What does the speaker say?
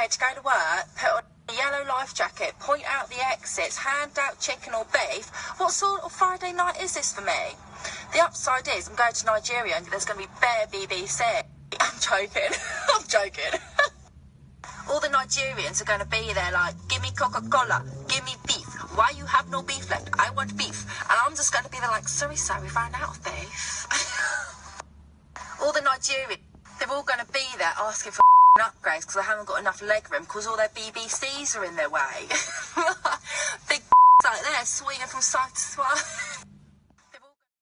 head to go to work, put on a yellow life jacket, point out the exits, hand out chicken or beef. What sort of Friday night is this for me? The upside is I'm going to Nigeria and there's going to be bare BBC. I'm joking. I'm joking. All the Nigerians are going to be there like, give me Coca-Cola, give me beef. Why you have no beef left? I want beef. And I'm just going to be there like, sorry, sorry, we've run out of beef. all the Nigerians, they're all going to be there asking for upgrades because they haven't got enough leg room because all their BBCs are in their way. Big like that, swinging from side to side.